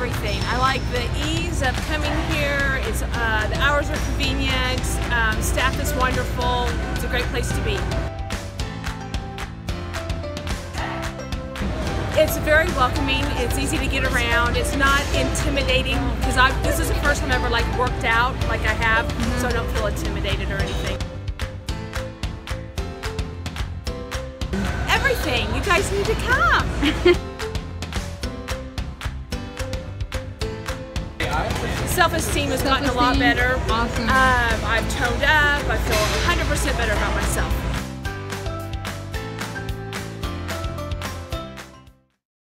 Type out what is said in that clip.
everything. I like the ease of coming here. It's uh, the hours are convenient. Um, staff is wonderful. It's a great place to be. It's very welcoming. It's easy to get around. It's not intimidating because I this is the first time I've ever like worked out like I have, mm -hmm. so I don't feel intimidated or anything. Everything. You guys need to come. Self-esteem has gotten a lot better. Awesome. Um, I've toned up. I feel 100% better about myself.